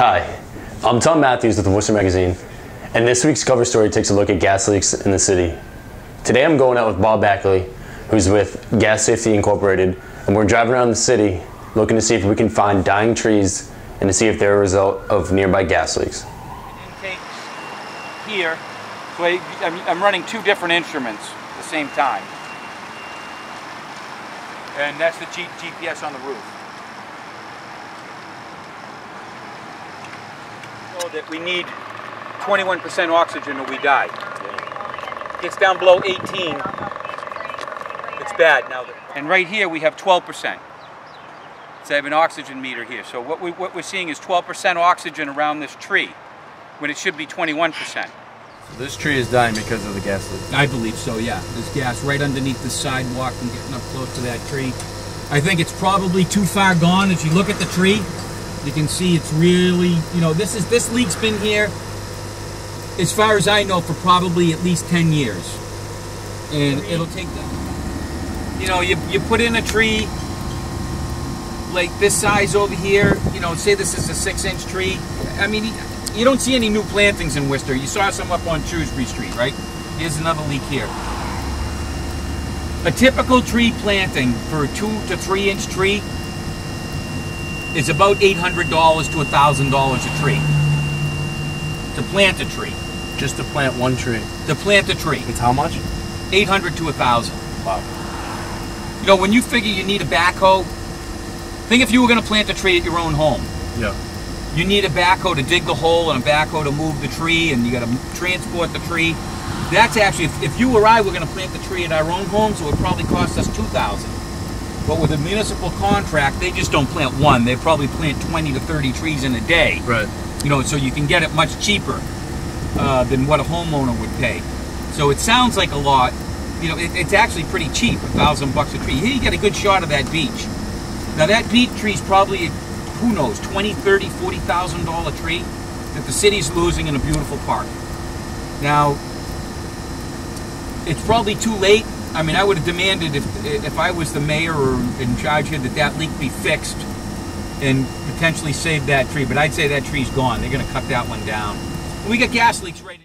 Hi, I'm Tom Matthews with the Worcester Magazine, and this week's cover story takes a look at gas leaks in the city. Today I'm going out with Bob Ackley, who's with Gas Safety Incorporated, and we're driving around the city looking to see if we can find dying trees and to see if they're a result of nearby gas leaks. Intake here, so I, I'm, I'm running two different instruments at the same time. And that's the G, GPS on the roof. That we need 21% oxygen or we die. Gets down below 18, it's bad now. And right here we have 12%. So I have an oxygen meter here. So what, we, what we're seeing is 12% oxygen around this tree when it should be 21%. This tree is dying because of the gas leak. I believe so, yeah. There's gas right underneath the sidewalk and getting up close to that tree. I think it's probably too far gone. As you look at the tree, you can see it's really, you know, this is this leak's been here, as far as I know, for probably at least 10 years. And it'll take that. You know, you, you put in a tree like this size over here, you know, say this is a six inch tree. I mean, you don't see any new plantings in Worcester. You saw some up on Shrewsbury Street, right? Here's another leak here. A typical tree planting for a two to three inch tree is about $800 to $1,000 a tree. To plant a tree. Just to plant one tree. To plant a tree. It's how much? 800 to 1,000. Wow. You know, when you figure you need a backhoe, think if you were going to plant a tree at your own home. Yeah. You need a backhoe to dig the hole and a backhoe to move the tree, and you got to transport the tree. That's actually, if, if you or I were going to plant the tree at our own homes, it would probably cost us two thousand. But with a municipal contract, they just don't plant one. They probably plant twenty to thirty trees in a day. Right. You know, so you can get it much cheaper uh, than what a homeowner would pay. So it sounds like a lot. You know, it, it's actually pretty cheap, a thousand bucks a tree. Here you get a good shot of that beech. Now that beech tree's probably, who knows, 20, 30, 40,000 dollar tree that the city's losing in a beautiful park. Now, it's probably too late. I mean, I would have demanded if if I was the mayor or in charge here that that leak be fixed and potentially save that tree. But I'd say that tree's gone. They're going to cut that one down. We got gas leaks right.